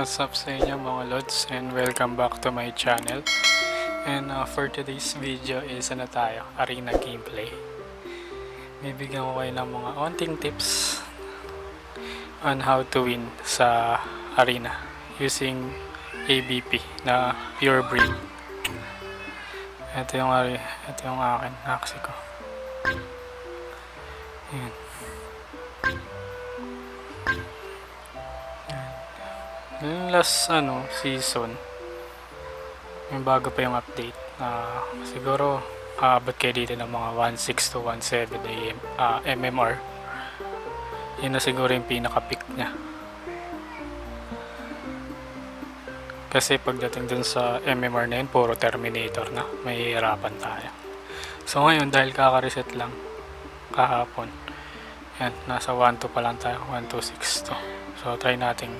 What's up sa inyo mga lods and welcome back to my channel. And uh, for today's video is ano tayo, arena gameplay. Bibigyan ko kayo ng mga onting tips on how to win sa arena using ABP na pure breed. Ito yung, ito yung akin, aksi ko. Ayan. Last ano, season, yung bago pa yung update, na siguro aabot kayo dito ng mga 1.6 to 1.7 AM, ah, MMR. Yun na siguro yung pinaka-peak niya. Kasi pagdating dun sa MMR na yun, puro Terminator na. May hirapan tayo. So ngayon, dahil kaka-reset lang kahapon, yan, nasa 1.2 pa lang tayo, 1.2.6 to. So try nating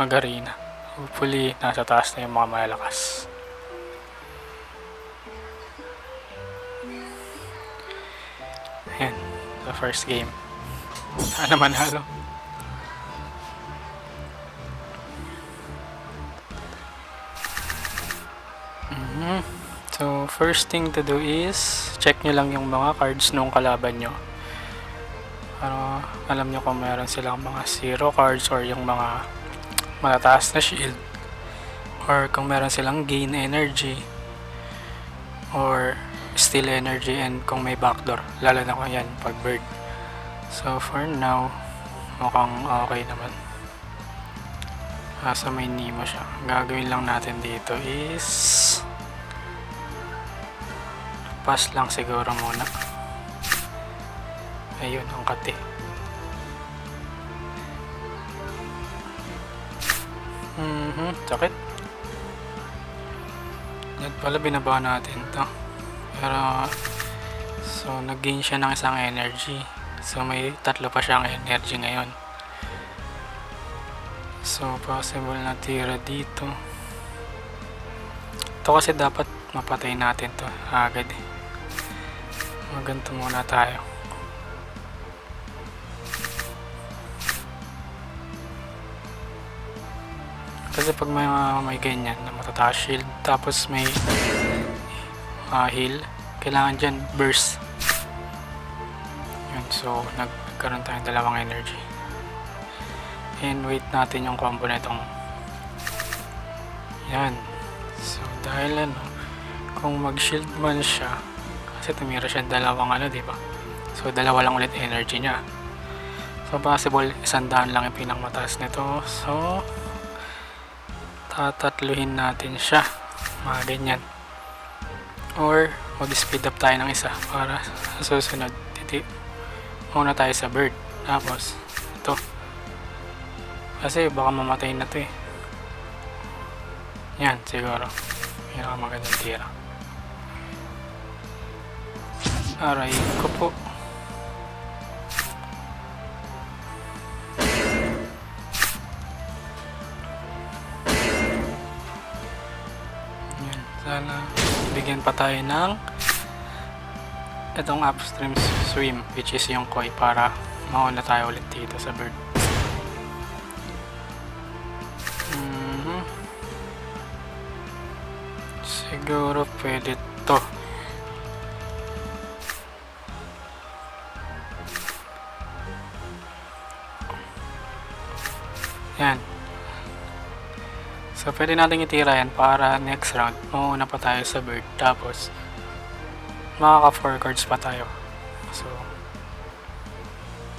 mag-arena. Hopefully, nasa taas na yung mga malalakas. Ayan, the first game. Sana manalo. Mhm. So, first thing to do is check nyo lang yung mga cards nung kalaban nyo. Para alam nyo kung meron silang mga zero cards or yung mga matataas na shield. Or kung meron silang gain energy or steal energy and kung may backdoor. Lalo na kung yan pag bird. So for now mukhang okay naman. Asa may Nemo siya. Gagawin lang natin dito is pass lang siguro muna. Ayun ang kati Mhm, sakit. Yan pala binaba natin to. Pero, so nag-gain siya ng isang energy. So may tatlo pa siyang energy ngayon. So possible na tira dito. Ito kasi dapat mapatay natin to agad eh. Maganto muna tayo. Kasi pag may, uh, may ganyan na matataas shield tapos may uh, heal, kailangan dyan burst. Yun, so nagkaroon tayong dalawang energy. And wait natin yung combo na itong yan. So dahil ano, kung mag-shield man siya, kasi tumira siya dalawang ano, di ba? So dalawa lang ulit energy niya. So possible, isang daan lang yung pinakmataas nito. So, tatatluhin natin siya. Mga ganyan. Or mag speed up tayo ng isa para sa susunod. Titi muna tayo sa bird. Tapos ito. Kasi baka mamatay na to eh. Yan siguro. Pinakamagandang tira. Aray ko po sana bigyan pa tayo ng itong upstream swim which is yung koi para mauna tayo ulit dito sa bird. Mhm. Siguro pwede to. Yan. So, pwede natin itira yan para next round, mauna pa tayo sa bird. Tapos, makaka 4 cards pa tayo. So,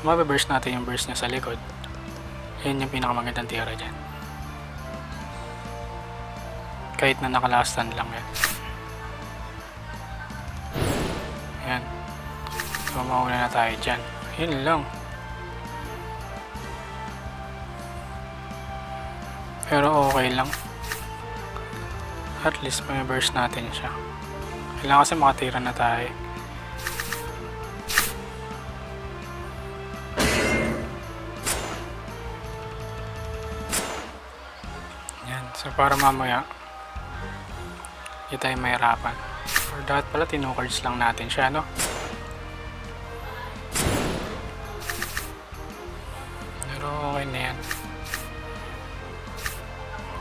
mababurst natin yung burst niya sa likod. Yan yung pinakamagandang tira dyan. Kahit na nakalastan lang yan. Yan. So, mauna na tayo dyan. Yun lang. Pero okay lang. At least may burst natin siya. Kailangan kasi makatira na tayo. Yan. So para mamaya hindi tayo mahirapan. Or dapat pala tinukards lang natin siya, no?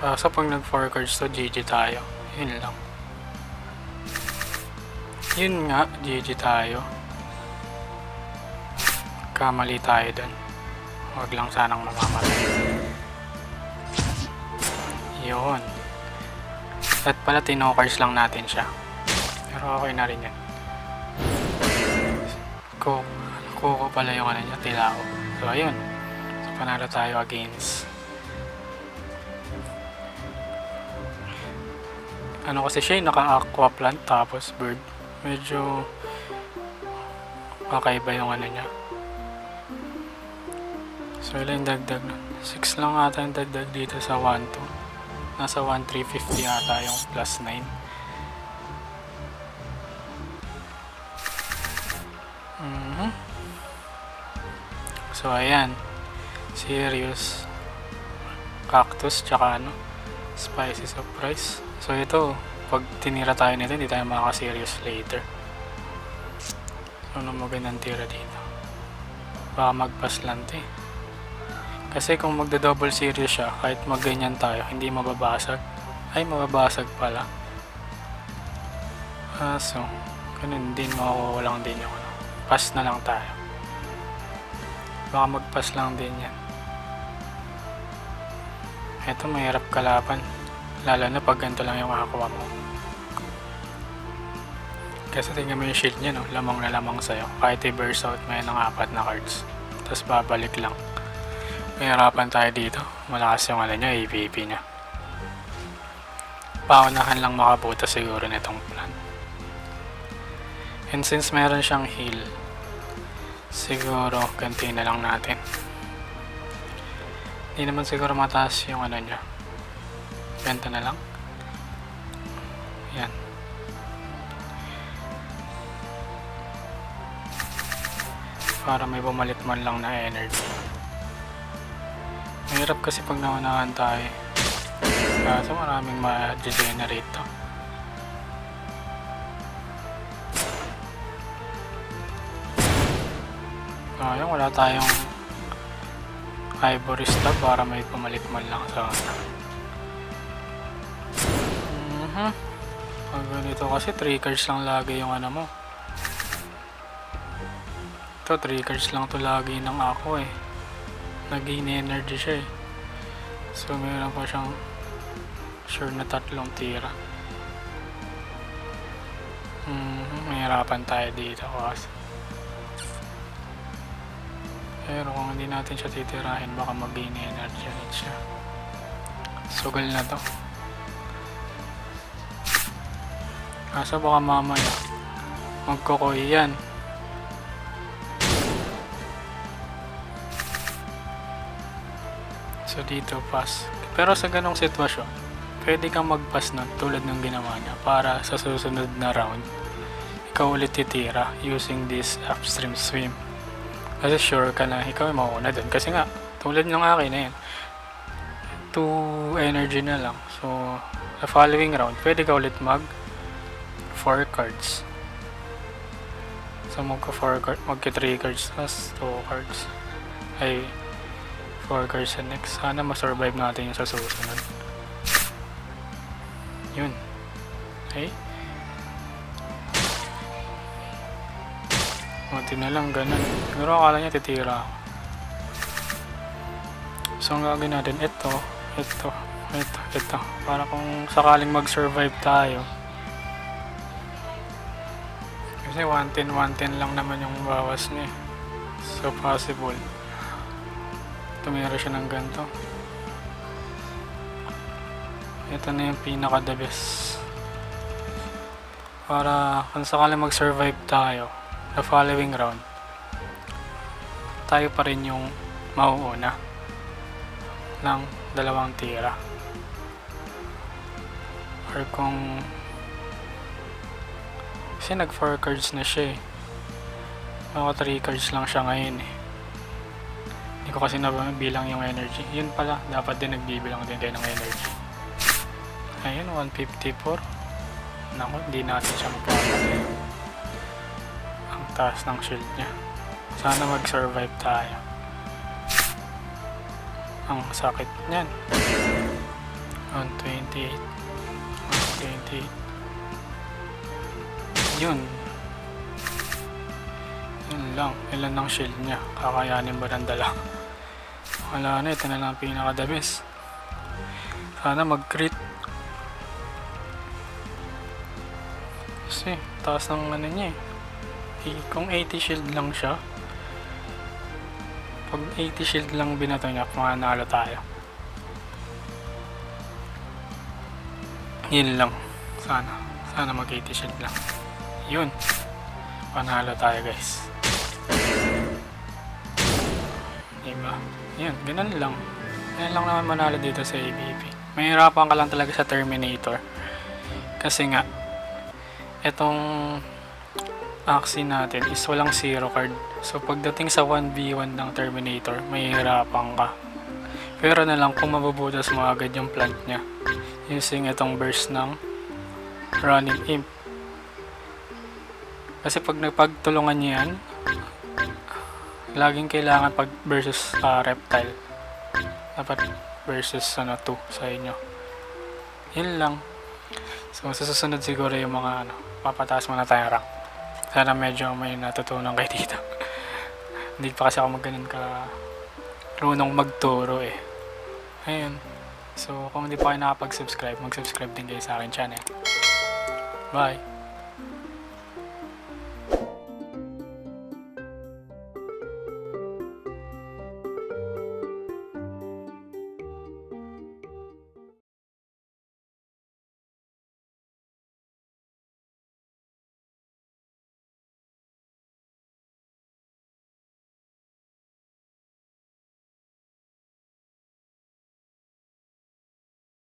Kaso pag nag 4 cards to, GG tayo. Yun lang. Yun nga, GG tayo. Kamali tayo dun. Huwag lang sanang mamamatay. Yun. At pala tinokers lang natin siya. Pero okay na rin yan. Ko, kuko pala yung ano niya, tilao. So ayun. So panalo tayo against ano kasi siya yung naka-aqua plant tapos bird. Medyo kakaiba yung ano niya. So ilan dagdag nun? 6 lang ata yung dagdag dito sa 1, 2. Nasa 1, 350 ata yung plus 9. Mhm. So ayan. Serious. Cactus tsaka ano. Spicy surprise. So ito, pag tinira tayo nito, hindi tayo makaka-serious later. So ano magandang tira dito? Baka magpas lang to eh. Kasi kung magda-double serious siya, kahit magganyan tayo, hindi mababasag. Ay, mababasag pala. Ah, so, ganun din, makukuha lang din yung ano. Pass na lang tayo. Baka magpas lang din yan. Ito, mahirap kalaban. Lalo na pag ganito lang yung makakuha mo. Kasi tingnan mo yung shield niya, no? Lamang na lamang sa'yo. Kahit i-burst out yan ng apat na cards. Tapos babalik lang. Mahirapan tayo dito. Malakas yung ano niya, AVP niya. Paunahan lang makabuta siguro nitong plan. And since meron siyang heal, siguro ganti na lang natin. Hindi naman siguro mataas yung ano niya. Benta na lang. Yan. Para may bumalik man lang na energy. Mahirap kasi pag naunahan tayo. Kaso maraming ma-generate to. Ayun, wala tayong ivory stab para may pumalik man lang sa ano. Mhm. Pag ganito kasi 3 cards lang lagi yung ano mo. Ito 3 cards lang to lagi ng ako eh. Nag-gain energy siya eh. So meron pa siyang sure na tatlong tira. Mhm, mahirapan tayo dito kasi. Pero kung hindi natin siya titirahin, baka mag-gain energy ulit siya. Sugal na to. Kaso baka mamaya, magkukoy yan. So dito pass. Pero sa ganong sitwasyon, pwede kang mag-pass nun tulad ng ginawa niya para sa susunod na round, ikaw ulit titira using this upstream swim. Kasi sure ka na ikaw ay mauna dun. Kasi nga, tulad ng akin na yan, 2 energy na lang. So, sa following round, pwede ka ulit mag 4 cards. So, magka 4 cards, magka 3 cards, tapos 2 cards. Ay, 4 cards sa next. Sana ma-survive natin yung sa susunod. Yun. Okay. Buti na lang, ganun. Siguro akala niya titira. So, ang gagawin natin, ito, ito, ito, ito. Para kung sakaling mag-survive tayo. Kasi 110, 110 lang naman yung bawas niya. eh. So, possible. Tumira siya ng ganito. Ito na yung pinaka the best. Para kung sakaling mag-survive tayo, the following round, tayo pa rin yung mauuna ng dalawang tira. Or kung kasi nag 4 cards na siya eh. Mga 3 cards lang siya ngayon eh. Hindi ko kasi nabilang yung energy. Yun pala, dapat din nagbibilang din tayo ng energy. Ayun, 154. Naku, hindi natin siya mapapatay ang taas ng shield niya. Sana mag-survive tayo. Ang sakit niyan. 128. 128. Yun. Yun lang. Ilan ang shield niya. Kakayanin ba ng dala? Wala na. Ito na lang ang pinaka-the best. Sana mag-crit. Kasi, taas ng ano niya eh. Eh, Kung 80 shield lang siya, pag 80 shield lang binato niya, manalo tayo. Yun lang. Sana. Sana mag 80 shield lang. Yun. Panalo tayo guys. Diba? Yun. Ganun lang. Ganun lang naman manalo dito sa ABP. Mahirapan ka lang talaga sa Terminator. Kasi nga, itong Axie natin is walang zero card. So pagdating sa 1v1 ng Terminator, mahihirapan ka. Pero na lang kung mabubutas mo agad yung plant niya using itong burst ng running imp. Kasi pag nagpagtulungan niya yan, laging kailangan pag versus ah, reptile. Dapat versus ano 2 sa inyo. Yun lang. So sa susunod siguro yung mga ano, papataas muna tayo rank. Sana medyo may natutunan kayo dito. Hindi pa kasi ako maganon ka runong magturo eh. Ayun. So, kung hindi pa kayo nakapag-subscribe, mag-subscribe din kayo sa akin channel. Bye!